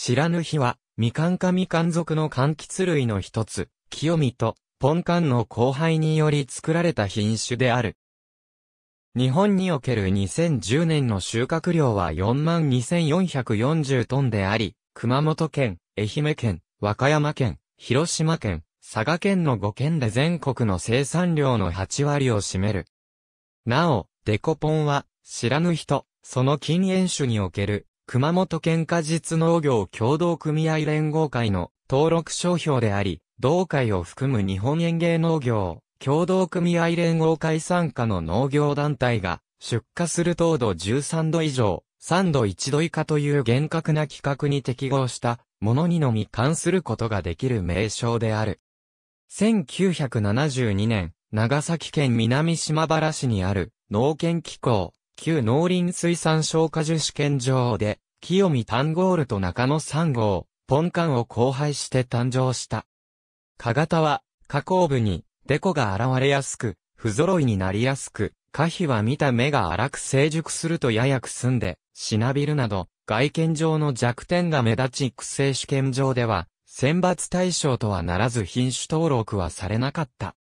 知らぬ日は、みかんかみかん属の柑橘類の一つ、清見と、ポンカンの交配により作られた品種である。日本における2010年の収穫量は42,440トンであり、熊本県、愛媛県、和歌山県、広島県、佐賀県の5県で全国の生産量の8割を占める。なお、デコポンは、知らぬ人、その禁煙種における、熊本県果実農業協同組合連合会の登録商標であり、同会を含む日本園芸農業協同組合連合会参加の農業団体が出荷する糖度13度以上、3度1度以下という厳格な規格に適合したものにのみ関することができる名称である。1972年、長崎県南島原市にある農研機構旧農林水産省果樹試験場で、清見タンゴールと中野3号、ポンカンを交配して誕生した。蚊型は、加工部に、デコが現れやすく、不揃いになりやすく、可否は見た目が荒く成熟するとややくすんで、しなびるなど、外見上の弱点が目立ち育成試験場では、選抜対象とはならず品種登録はされなかった。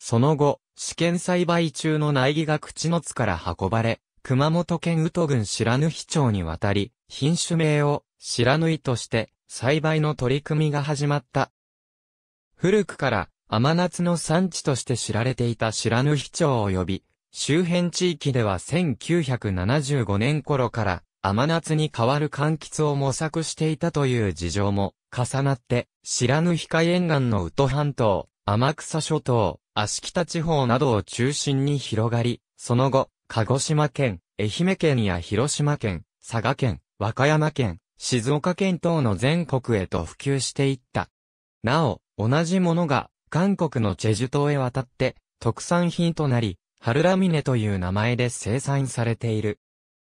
その後、試験栽培中の苗木が口の津から運ばれ、熊本県宇都郡白縫町に渡り、品種名を白縫として栽培の取り組みが始まった。古くから甘夏の産地として知られていた白縫町及び、周辺地域では1975年頃から甘夏に代わる柑橘を模索していたという事情も重なって、白縫海沿岸の宇都半島、天草諸島、足北地方などを中心に広がり、その後、鹿児島県、愛媛県や広島県、佐賀県、和歌山県、静岡県等の全国へと普及していった。なお、同じものが、韓国のチェジュ島へ渡って、特産品となり、ハルラミネという名前で生産されている。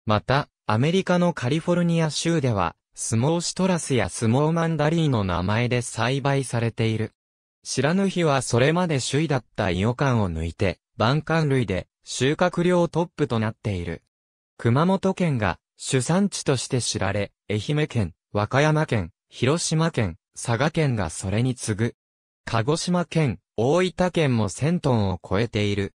また、アメリカのカリフォルニア州では、スモーシトラスやスモーマンダリーの名前で栽培されている。知らぬ日はそれまで首位だったイオカンを抜いて、万貫類で収穫量トップとなっている。熊本県が主産地として知られ、愛媛県、和歌山県、広島県、佐賀県がそれに次ぐ。鹿児島県、大分県も1000トンを超えている。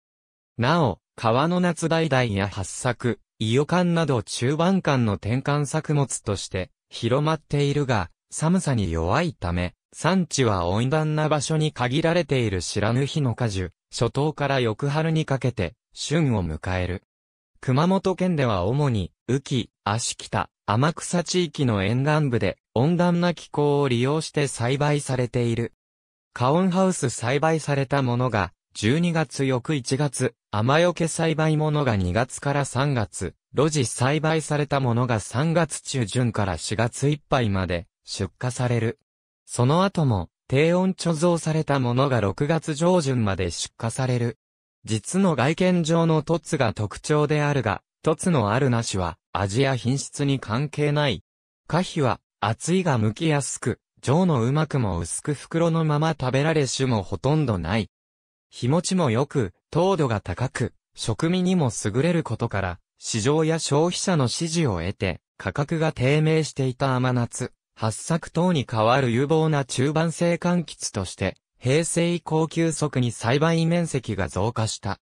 なお、川の夏代々や八作、伊予間など中盤間の転換作物として広まっているが、寒さに弱いため、産地は温暖な場所に限られている知らぬ日の果樹、初冬から翌春にかけて、旬を迎える。熊本県では主に、雨季、足北、天草地域の沿岸部で温暖な気候を利用して栽培されている。カオンハウス栽培されたものが12月翌1月、雨よけ栽培ものが2月から3月、路地栽培されたものが3月中旬から4月いっぱいまで出荷される。その後も低温貯蔵されたものが6月上旬まで出荷される。実の外見上の凸が特徴であるが、凸のあるなしは、味や品質に関係ない。可否は、厚いが剥きやすく、上のうまくも薄く袋のまま食べられ種もほとんどない。日持ちも良く、糖度が高く、食味にも優れることから、市場や消費者の支持を得て、価格が低迷していた甘夏、八作等に代わる有望な中盤性柑橘として、平成以降急速に栽培面積が増加した。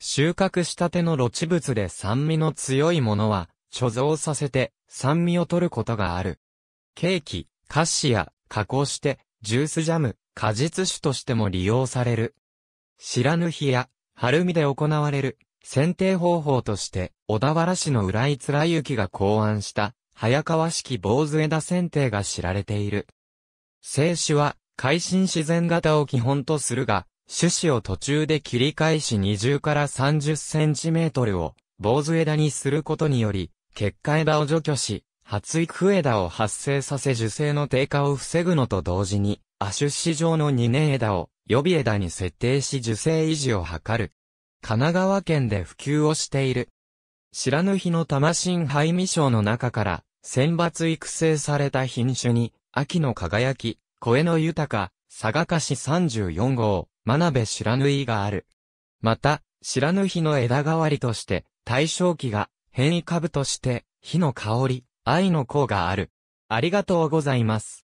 収穫したての露地物で酸味の強いものは、貯蔵させて酸味を取ることがある。ケーキ、菓子や加工して、ジュースジャム、果実酒としても利用される。知らぬ日や、春見で行われる、剪定方法として、小田原市の浦井貫之が考案した、早川式坊主枝剪定が知られている。静止は、海進自然型を基本とするが、種子を途中で切り返し20から30センチメートルを坊主枝にすることにより、結果枝を除去し、発育枝を発生させ樹勢の低下を防ぐのと同時に、亜種子状の2年枝を予備枝に設定し樹勢維持を図る。神奈川県で普及をしている。知らぬ日の魂ハイミ賞の中から、選抜育成された品種に、秋の輝き、声の豊か、佐賀菓子34号、真鍋白縫がある。また、白縫の枝代わりとして、大正期が変異株として、火の香り、愛の香がある。ありがとうございます。